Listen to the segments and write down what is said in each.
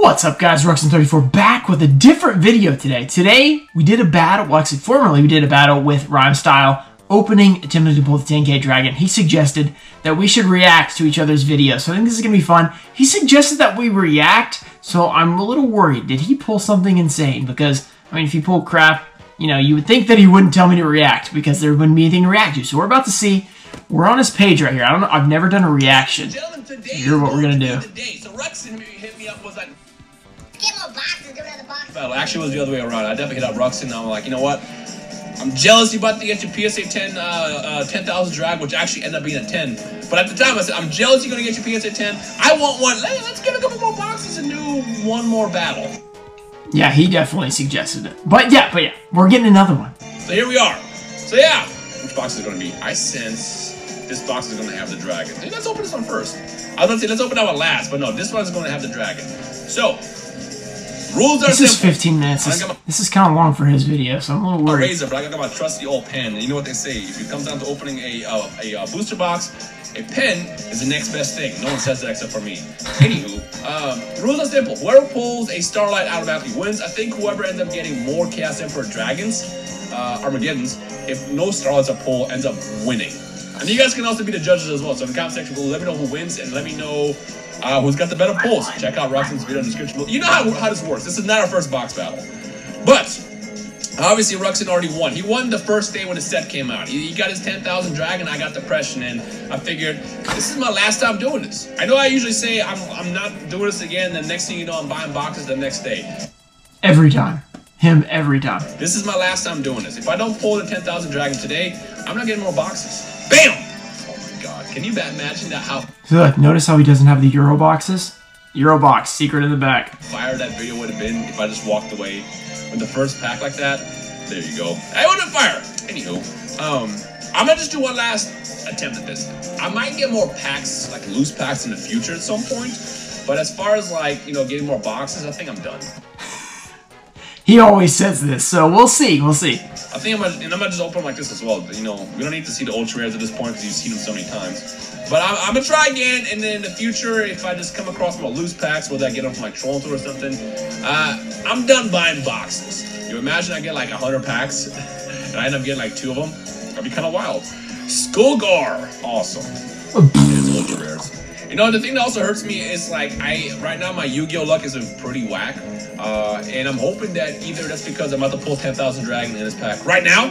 What's up guys, Ruxin34 back with a different video today. Today, we did a battle, well actually formerly we did a battle with Rhymestyle, opening attempting to pull the 10k dragon. He suggested that we should react to each other's videos, so I think this is going to be fun. He suggested that we react, so I'm a little worried. Did he pull something insane? Because, I mean, if he pulled crap, you know, you would think that he wouldn't tell me to react, because there wouldn't be anything to react to. So we're about to see we're on his page right here. I don't know. I've never done a reaction. Here's what we're gonna do. So Ruxin hit me up was like, Get more boxes, give another box. well, actually it was the other way around. I definitely hit up Ruxin. And I'm like, you know what? I'm jealous you about to get your PSA 10 uh, uh, 10,000 drag, which actually ended up being a 10. But at the time, I said, I'm jealous you're gonna get your PSA 10. I want one. Hey, let's get a couple more boxes and do one more battle. Yeah, he definitely suggested it. But yeah, but yeah, we're getting another one. So here we are. So yeah, which box is it gonna be? I sense this box is gonna have the dragon. Hey, let's open this one first. I was gonna say let's open that one last, but no, this one is gonna have the dragon. So rules are This is simple. 15 minutes. This, my- this is kind of long for his video, so I'm a little a worried. razor, but I got my trusty old pen. And you know what they say? If it comes down to opening a uh, a, uh booster box, a pen is the next best thing. No one says that except for me. Anywho, um, rules are simple. Whoever pulls a Starlight out of automatically wins. I think whoever ends up getting more Chaos Emperor Dragons, uh, Armageddons, if no Starlights are pulled, ends up winning. And you guys can also be the judges as well. So in the comment section below, let me know who wins and let me know uh, who's got the better pulls. Check out Ruxin's video in the description below. You know how, how this works. This is not our first box battle. But Obviously, Ruxin already won. He won the first day when the set came out. He, he got his 10,000 dragon, I got depression, and I figured, this is my last time doing this. I know I usually say I'm, I'm not doing this again, the next thing you know, I'm buying boxes the next day. Every time. Him every time. This is my last time doing this. If I don't pull the 10,000 dragon today, I'm not getting more boxes. Bam! Can you imagine that how look, notice how he doesn't have the Euro boxes? Euro box, secret in the back. fire that video would have been if I just walked away with the first pack like that. There you go. I would have fire. Anywho, um, I'm gonna just do one last attempt at this. I might get more packs, like loose packs in the future at some point. But as far as like, you know, getting more boxes, I think I'm done. He always says this, so we'll see, we'll see. I think I'm gonna, and I'm gonna just open them like this as well. You know, we don't need to see the ultra rares at this point because you've seen them so many times. But I'm, I'm gonna try again, and then in the future, if I just come across more loose packs, whether I get them from like Toronto or something, uh, I'm done buying boxes. You imagine I get like 100 packs, and I end up getting like two of them? That'd be kind of wild. Skullgar, awesome. It's ultra rares. You know, the thing that also hurts me is like I right now my Yu-Gi-Oh luck is pretty whack, uh, and I'm hoping that either that's because I'm about to pull 10,000 Dragon in this pack right now,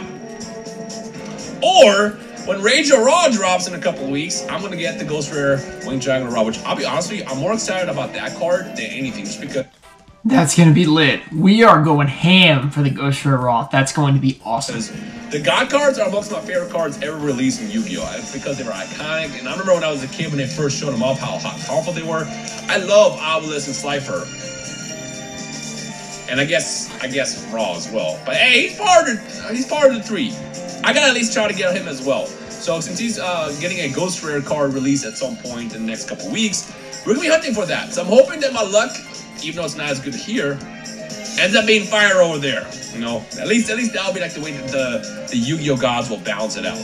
or when Rage of Ra drops in a couple weeks, I'm gonna get the Ghost Rare Winged Dragon of Ra, which I'll be honest with you, I'm more excited about that card than anything, just because That's gonna be lit. We are going ham for the Ghost Rare Ra. That's going to be awesome. the God cards are amongst my favorite cards ever released in Yu-Gi-Oh! It's because they were iconic, and I remember when I was a kid when they first showed them off how, how powerful they were. I love Obelisk and Slifer. And I guess I guess Ra as well. But hey, he's part of he's part of the three. I gotta at least try to get him as well. So since he's uh, getting a Ghost Rare card release at some point in the next couple weeks, we're gonna be hunting for that. So I'm hoping that my luck, even though it's not as good here, ends up being fire over there. You know, at least at least that'll be like the way that the the Yu-Gi-Oh gods will balance it out.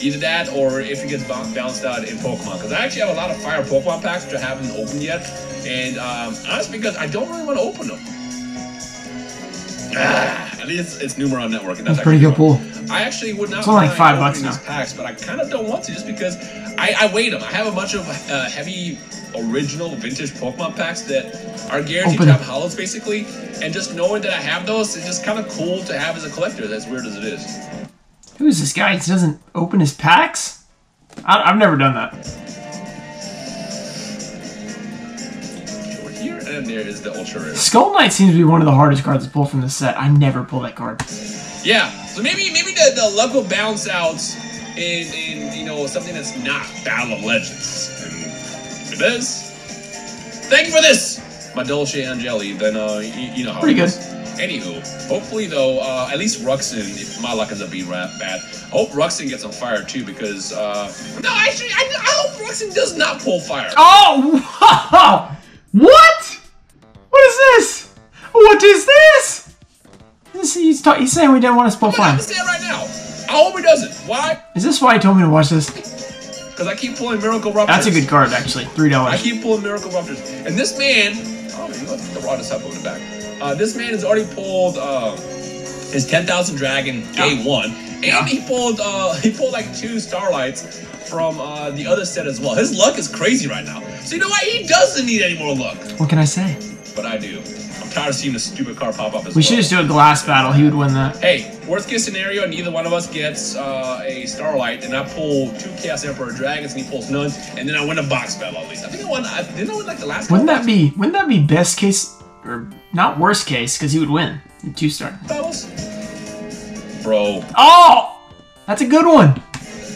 Either that, or if it gets balanced out in Pokemon. Because I actually have a lot of fire Pokemon packs which I haven't opened yet, and um, honestly, because I don't really want to open them. At least it's Numeron Network, and that's, That's pretty good pull. I actually would not. It's only like five bucks now. these packs, but I kind of don't want to just because I, I weighed them. I have a bunch of uh, heavy original vintage Pokemon packs that are guaranteed Open to have holos basically, and just knowing that I have those is just kind of cool to have as a collector. As weird as it is. Who is this guy? He doesn't open his packs? I, I've never done that. And there is the ultra rare. Skull Knight seems to be one of the hardest cards to pull from the set. I never pull that card. Yeah, so maybe maybe the, the luck will bounce out in in you know something that's not Battle of Legends. And if it is, thank you for this, my Dolce Angeli. Then uh, you, you know how Pretty good. is. Anywho, hopefully though, uh, at least Ruxin, if my luck ends up being bad, I hope Ruxin gets on fire too because uh, no, actually, I, I hope Ruxin does not pull fire. Oh! What he's, ta- he's saying we didn't want to pull I'm gonna fire. say it right now. I hope he doesn't. Why? Is this why he told me to watch this? Because I keep pulling Miracle Ruptures. That's a good card, actually. Three dollars. I keep pulling Miracle Ruptures. And this man Oh, you what? The Ra disciple in the back. Uh, this man has already pulled uh, his 10,000 dragon day Yeah. one, and Yeah. he pulled uh, he pulled like two starlights from uh, the other set as well. His luck is crazy right now. So you know what? He doesn't need any more luck, What can I say? but I do. Tired of seeing this stupid car pop up as We well. should just do a glass battle. He would win that. Hey, worst case scenario, neither one of us gets uh, a Starlight, and I pull two Chaos Emperor Dragons, and he pulls none, and then I win a box battle at least. I think I won. I didn't I win like the last. Wouldn't that be? Wouldn't that be best case or not worst case? Because he would win in two star. battles? Bro, Oh, that's a good one.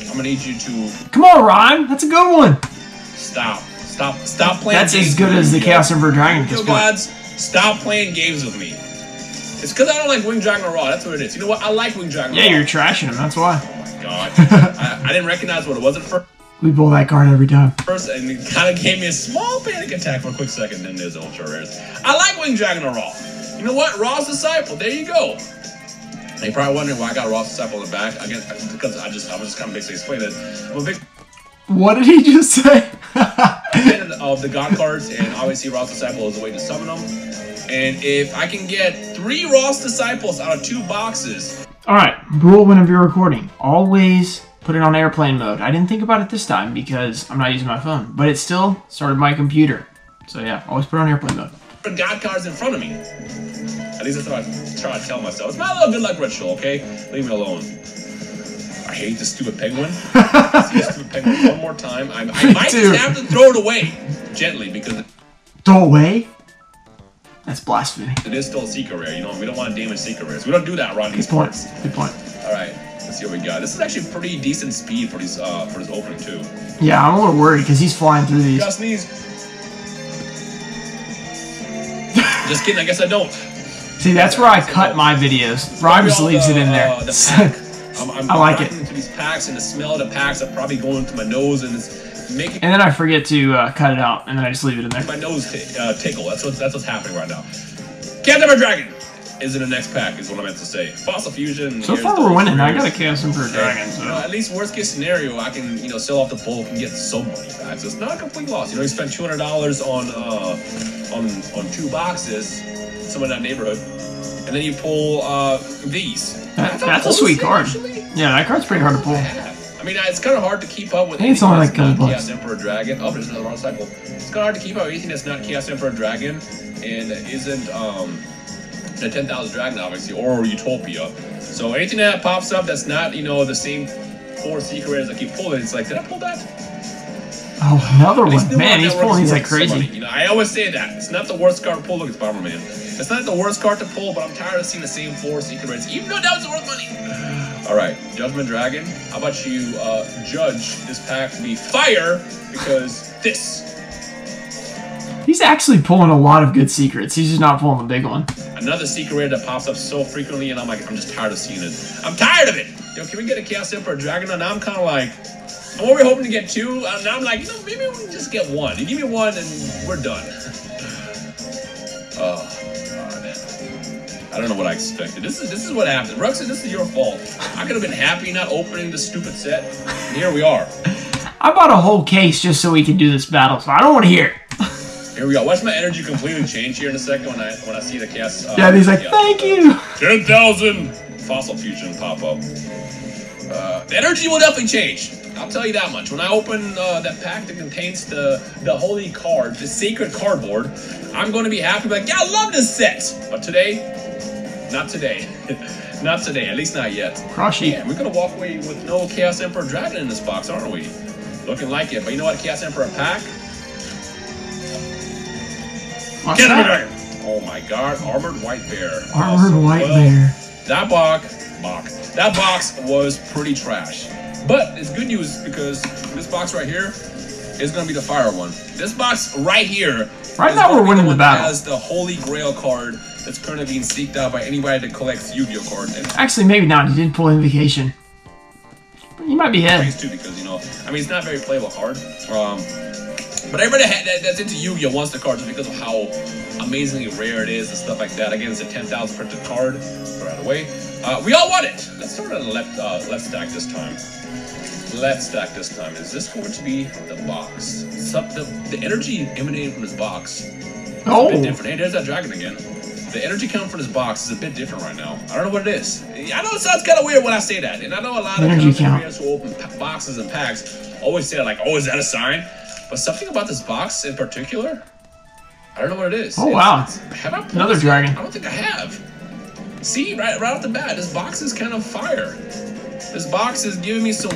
I'm gonna need you to Come on, Ryan. That's a good one. stop, stop, stop playing. That's as good as the. Chaos Emperor Dragon at Yo, this point. gods, stop playing games with me. It's because I don't like Wing Dragon Ra. That's what it is. You know what? I like Wing Dragon Yeah, Ra. you're trashing him. That's why. Oh my god. I, I didn't recognize what it was at first. We pull that card every time. first, and it kind of gave me a small panic attack for a quick second. Then there's ultra rares. I like Wing Dragon Ra. You know what? Ra's disciple. There you go. And you're probably wondering why I got Ra's disciple in the back. I guess because I just I was just kind of basically explaining it. I'm a big What did he just say? of the God cards, and obviously Ra's disciple is a way to summon them. And if I can get three Ra's disciples out of two boxes, All right, rule whenever you're recording. Always put it on airplane mode. I didn't think about it this time because I'm not using my phone, but it still started my computer. So yeah, always put it on airplane mode. God cards in front of me. At least that's what I try to tell myself. It's my little good luck ritual, okay? Leave me alone. I hate this stupid penguin. I see this stupid one more time. I, I might too. just have to throw it away gently because Throw away? That's blasphemy. it is still a secret rare. You know, we don't want to damage secret rares. We don't do that these Good point. parts. Good point. All right, let's see what we got. This is actually pretty decent speed for these uh, for this opening too. Yeah, I'm a little worried because he's flying through these. Got sneeze. Just kidding. I guess I don't. See, that's where I cut my videos. Rob just leaves the, it in uh, there. the pack. I'm, I'm I like it. into these packs, and the smell of the packs are probably going to my nose, and it's making And then I forget to uh, cut it out, and then I just leave it in there. my nose t- uh, tickle. That's what that's what's happening right now. Can't Never Dragon is in the next pack, is what I meant to say. Fossil Fusion. So far, we're winning. I got a. Chaos Emperor Dragon, You know, at least worst case scenario, I can you know sell off the bulk and get some money back. So it's not a complete loss. You know, you spent two hundred dollars on uh, on on two boxes, somewhere in that neighborhood, and then you pull uh, these. That- that's a sweet card. actually. Yeah, that card's pretty hard to pull. Yeah. I mean, it's kind of hard to keep up with. It's only that's like not. Chaos Emperor Dragon. Oh, there's another wrong cycle. It's kind of hard to keep up with anything that's not Chaos Emperor Dragon and isn't um, the 10,000 Dragon, obviously, or Utopia. So anything that pops up that's not, you know, the same four secret rares I keep pulling, it's like, did I pull that? Oh, another one. Man, he's pulling these like crazy. You know, I always say that. It's not the worst card to pull. Look, it's Bomberman. It's not the worst card to pull, but I'm tired of seeing the same four secret rares, even though that was worth money. All right, Judgment Dragon. How about you uh, judge this pack to be fire because this He's actually pulling a lot of good secrets. He's just not pulling the big one. another secret rare that pops up so frequently, and I'm like, I'm just tired of seeing it. I'm tired of it. Yo, can we get a Chaos Emperor Dragon? And now I'm kind of like, I'm already hoping to get two. And now I'm like, you know, maybe we can just get one. You give me one, and we're done. Oh. I don't know what I expected. This is this is what happened. Ruxin, this is your fault. I could have been happy not opening the stupid set. And here we are. I bought a whole case just so we could do this battle, so I don't want to hear it. Here we go. Watch my energy completely change here in a second when I when I see the cast. Uh, Yeah, and he's like, yeah. thank you. 10,000 fossil fusion pop up. Uh, the energy will definitely change. I'll tell you that much. When I open uh, that pack that contains the the holy card, the sacred cardboard, I'm going to be happy. Like, yeah, I love this set. But today, not today. not today. At least not yet. Yeah, we're going to walk away with no Chaos Emperor Dragon in this box, aren't we? Looking like it. But you know what? Chaos Emperor pack? What's Get that? Oh my god, Armored White Bear. Armored Awesome. White Well, Bear. That box, box, that box was pretty trash. But it's good news because this box right here is going to be the fire one. This box right here. Right now we're winning the battle. Has the Holy Grail card that's currently being seeked out by anybody that collects Yu-Gi-Oh cards. And Actually, maybe not. He didn't pull Invocation. But You might be thanks too because you know, I mean, it's not very playable card. Um, but everybody that, that- that's into Yu-Gi-Oh wants the card just because of how amazingly rare it is and stuff like that. Again, it's a 10,000 printed card. Throw it away. Uh, we all want it. Let's start on the left uh, left stack this time. Left stack this time. Is this going to be the box? Some, the, the energy emanating from this box Oh. a bit different. Hey, there's that dragon again. The energy count for this box is a bit different right now. I don't know what it is. I know it sounds kind of weird when I say that, and I know a lot of Energy count. who open boxes and packs always say like, "Oh, is that a sign?" But something about this box in particular, I don't know what it is. Oh, It's- wow. it's- have I Another dragon. I don't think I have. See, right, right off the bat, this box is kind of fire. This box is giving me some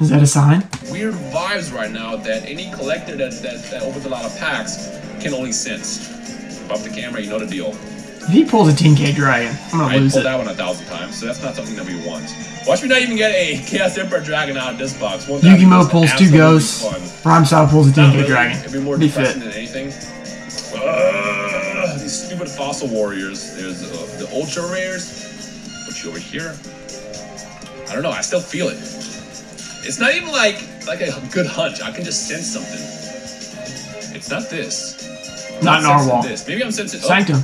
Is that a sign? weird vibes right now that any collector that, that, that opens a lot of packs can only sense. Bump the camera, you know the deal. He pulls a 10k dragon, I'm gonna I lose pulled it. that one a thousand times, so that's not something that we want. Watch me not even get a Chaos Emperor Dragon out of this box. Won't that be pulls two ghosts. Rhymestyle pulls a 10k really. dragon. It'd be more Be depressing fit. than anything. Ugh, these stupid fossil warriors. There's uh, the ultra rares. Put you over here. I don't know. I still feel it. It's not even like like a good hunch. I can just sense something. It's not this. I'm Not sensing Narwhal. This. Maybe I'm sensing. oh, Sanctum.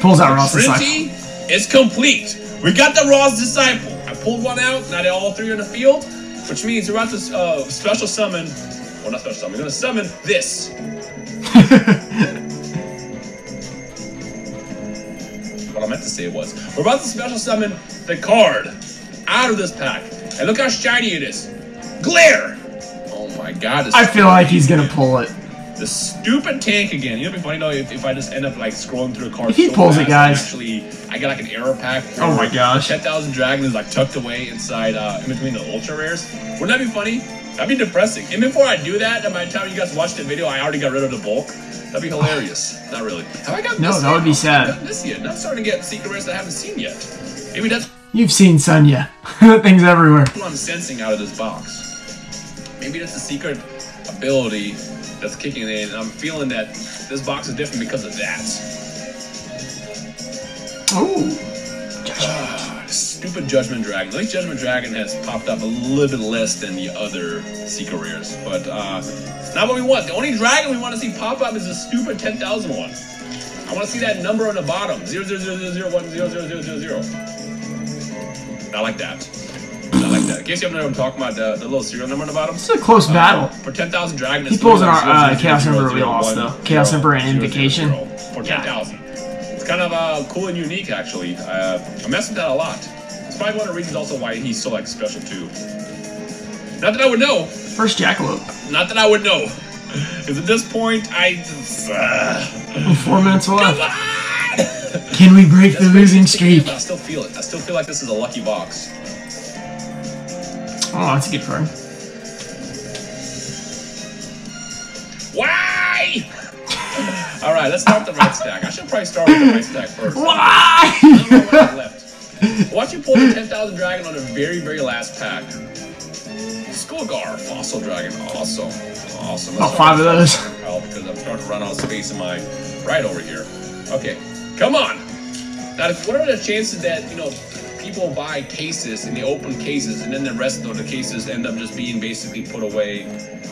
Pulls out Ra's Disciple. Is complete. We got the Ra's Disciple. I pulled one out. Now they all three are in the field, which means we're about to uh, special summon. Well, not special summon. We're going to summon this. What I meant to say was, we're about to special summon the card out of this pack. And look how shiny it is. Glare! Oh my god. I feel like he's gonna pull it. The stupid tank again. You know, it'd be funny though if, if I just end up like scrolling through the cards. If he so pulls it, fast, guys. Actually, I get like an error pack. Oh my gosh. Ten thousand dragon is like tucked away inside, uh, in between the ultra rares. Wouldn't that be funny? That'd be depressing. And before I do that, and by the time you guys watch the video, I already got rid of the bulk. That'd be hilarious. Not really. Have I got No, that would be sad. This yet. I'm starting to get secret rares that I haven't seen yet. Maybe that's You've seen Sunya. that thing's everywhere. what I'm sensing out of this box. Maybe that's a secret ability that's kicking in. and I'm feeling that this box is different because of that. Oh. Stupid Judgment Dragon. At least Judgment Dragon has popped up a little bit less than the other secret rares. But uh, it's not what we want. The only dragon we want to see pop up is the stupid 10,000 one. I want to see that number on the bottom. 000010000. I like that. In case you haven't know what I'm talking about, the, the little serial number on the bottom. It's a close battle. For 10,000 Dragon, He pulls in our, uh, Chaos Emperor we lost, though. Chaos Emperor and Invocation. For Yeah. 10,000. It's kind of uh, cool and unique, actually. Uh, I mess with that a lot. It's probably one of the reasons also why he's so like special too. Not that I would know. First Jackalope. Not that I would know. Because at this point, I just. Uh, Four minutes left. Can we break the losing crazy to think, streak? I still feel it. I still feel like this is a lucky box. Oh, that's a good card. Why? All right, let's start the right stack. I should probably start with the right stack first. Why? I don't know what I left. Watch you pull the 10,000 Dragon on the very, very last pack. Skullgar, Fossil Dragon, awesome. Awesome. About five of those. Pal, oh, Because I'm starting to run out of space in my right over here. Okay, come on. Now, what are the chances that, you know, people buy cases and they open cases and then the rest of the cases end up just being basically put away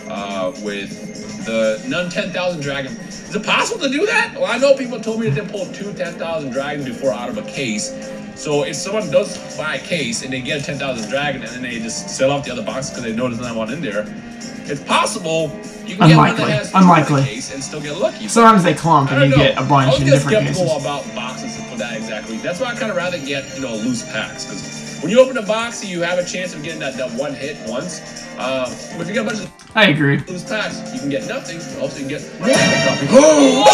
uh, with the non 10,000 dragon? Is it possible to do that? Well, I know people told me that they pulled two 10,000 dragons before out of a case. So if someone does buy a case and they get a 10,000 dragon and then they just sell off the other boxes because they know there's not one in there, it's possible you can Unlikely. get one that has Unlikely. case and still get lucky. Sometimes they clump and you know. get a bunch was in get different skeptical cases. about boxes for that exactly. That's why I kind of rather get you know loose packs because when you open a box, you have a chance of getting that, that one hit once. Uh, but if you get a bunch of I agree. loose packs, you can get nothing. You also, you can get. Oh!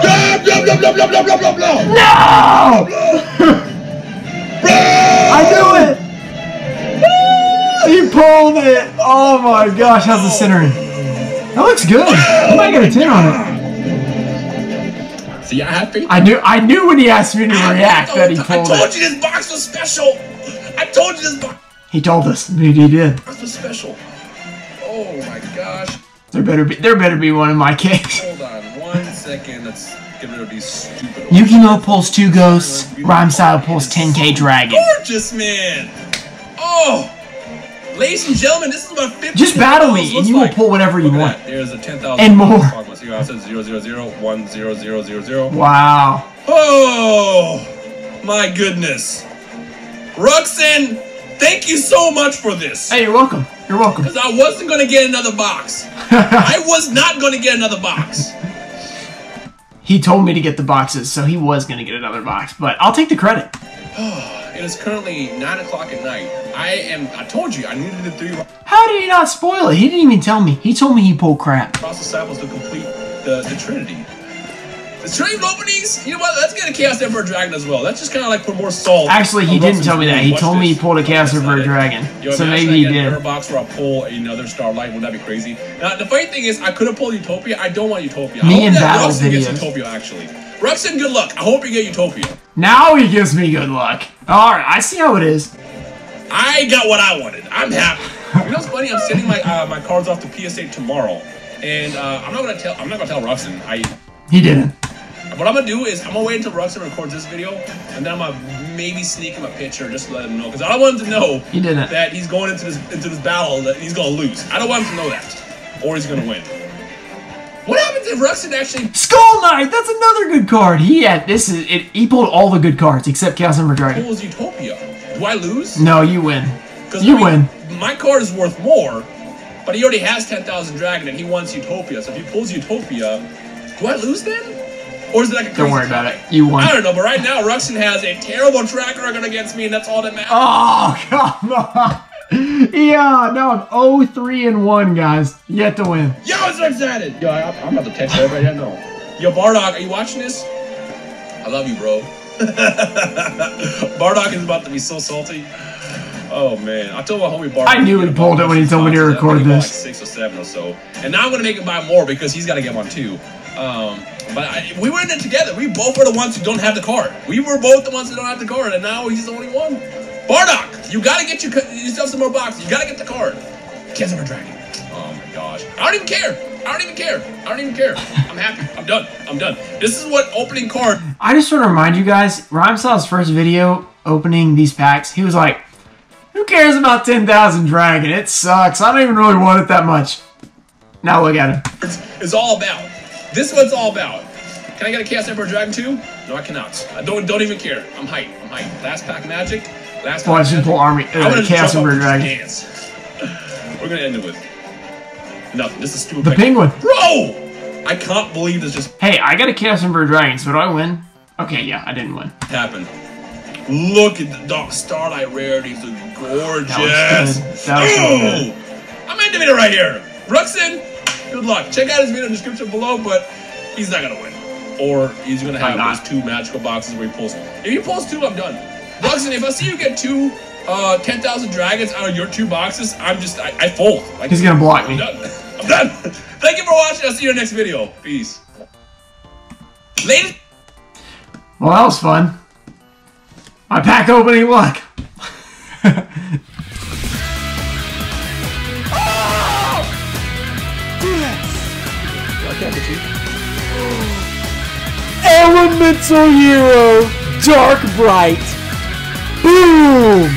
Blah, blah, blah, blah, blah, blah, blah, blah, blah. No! I knew it! He pulled it! Oh my gosh, how's the centering? That looks good. I might get a 10 on it. I have faith. I knew I knew when he asked me to react that he I told you this box was special. I told you this box He told us. He he did. was special. Oh my gosh. There better be there better be one in my case. Hold on one second. Let's get rid of these stupid. Yu-Gi-Oh pulls two ghosts. Rhymestyle pulls 10k dragon. gorgeous, man. Oh, ladies and gentlemen, this is my 50. Just battle me and you will pull whatever you want. There's a 10,000. And more. See how it says 0001000. Wow. Oh, my goodness. Ruxin Thank you so much for this. Hey, you're welcome. You're welcome. Because I wasn't going to get another box. I was not going to get another box. He told me to get the boxes, so he was going to get another box, but I'll take the credit. It is currently 9 o'clock at night. I am, I told you, I needed the three How did he not spoil it? He didn't even tell me. He told me he pulled crap. cross disciples to complete the, the Trinity. The Trinity openings, you know what? Let's get a Chaos Emperor Dragon as well. That's just kind of like put more salt. Actually, he didn't tell me that. He told me he pulled a Chaos Emperor. Dragon. Yo, So maybe he did. Another box where I pull another Starlight. Wouldn't that be crazy? Now, the funny thing is, I could have pulled Utopia. I don't want Utopia. Me I hope and that Ruxin gets videos. Utopia, actually. Ruxin, good luck. I hope you get Utopia. Now he gives me good luck. All right, I see how it is. I got what I wanted. I'm happy. You know what's funny? I'm sending my uh, my cards off to PSA tomorrow, and uh, I'm not gonna tell. I'm not gonna tell Ruxin. I He didn't. what I'm gonna do is I'm gonna wait until Ruxin records this video, and then I'm gonna maybe sneak him a picture just to let him know, because I don't want him to know He didn't. that he's going into this into this battle that he's gonna lose. I don't want him to know that, or he's gonna win. Happens actually Skull Knight. That's another good card. He had this is it. He pulled all the good cards except Chaos Emperor Dragon. pulls Utopia? Do I lose? No, you win. You I mean, win. My card is worth more, but he already has 10,000 Dragon and he wants Utopia. So if he pulls Utopia, do I lose then? Or is it like a Don't worry about it. You won. I don't know, but right now Ruxin has a terrible track record against me, and that's all that matters. Oh come on. Yeah, no, I'm 0-3 and 1, guys. Yet to win. Yo, I'm so excited! Yo, I, I'm about to text everybody I know. Yo, Bardock, are you watching this? I love you, bro. Bardock is about to be so salty. Oh man, I told my homie Bardock. I knew he pulled it when he told me to record think he bought, this. Like six or seven or so, and now I'm gonna make him buy more because he's got to get one too. Um, but I, we were in it together. We both were the ones who don't have the card. We were both the ones who don't have the card, and now he's the only one. Bardock, you gotta get your, yourself some more boxes. You gotta get the card. Kids of a dragon. Oh my gosh. I don't even care. I don't even care. I don't even care. I'm happy. I'm done. I'm done. This is what opening card. I just want to remind you guys, Rhyme saw his first video opening these packs. He was like, who cares about 10,000 Dragon? It sucks. I don't even really want it that much. Now look at him. It's, is all about. This is what it's all about. Can I get a Chaos Emperor Dragon 2? No, I cannot. I don't don't even care. I'm hyped. I'm hyped. Last pack magic. Last pack Watch him magic. pull army, uh, gonna Chaos jump up Emperor and Dragon. We're gonna end it with nothing. This is stupid. The penguin. Bro! I can't believe this just Hey, I got a Chaos Emperor Dragon, so do I win? Okay, yeah, I didn't win. happened. Look at the dark starlight rarities. They're gorgeous. That was good. That was really Ooh! I'm into it right here. Ruxin, good luck. Check out his video in the description below, but he's not gonna win. Or he's gonna have those two magical boxes where he pulls. If he pulls two, I'm done. Ruxin, if I see you get two uh, 10,000 dragons out of your two boxes, I'm just, I, I fold. Like, He's gonna block I'm me. done. I'm done. Thank you for watching. I'll see you in the next video. Peace. Ladies. Well, that was fun. My pack opening luck. Elemental Hero, Dark Bright. Boom!